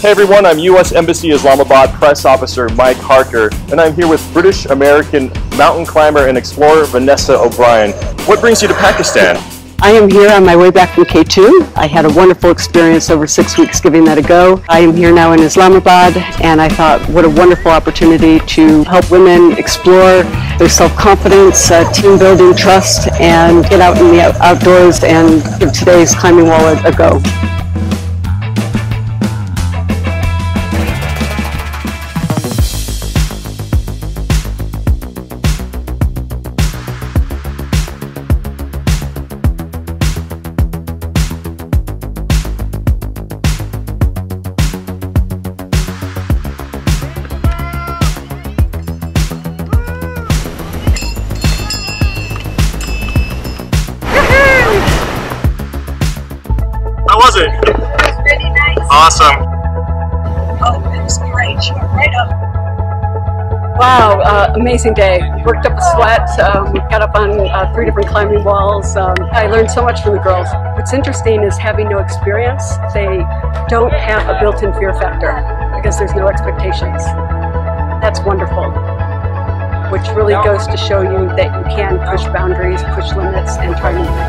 Hey everyone, I'm U.S. Embassy Islamabad Press Officer Mike Harker, and I'm here with British American mountain climber and explorer Vanessa O'Brien. What brings you to Pakistan? I am here on my way back from K2. I had a wonderful experience over six weeks giving that a go. I am here now in Islamabad, and I thought what a wonderful opportunity to help women explore their self-confidence, uh, team building, trust, and get out in the outdoors and give today's climbing wall a, a go. Was it? It was really nice. Awesome. Oh, it was great. She went right up. Wow, uh, amazing day. Worked up a sweat, um, got up on uh, three different climbing walls. Um, I learned so much from the girls. What's interesting is having no experience, they don't have a built-in fear factor because there's no expectations. That's wonderful, which really goes to show you that you can push boundaries, push limits, and try new things.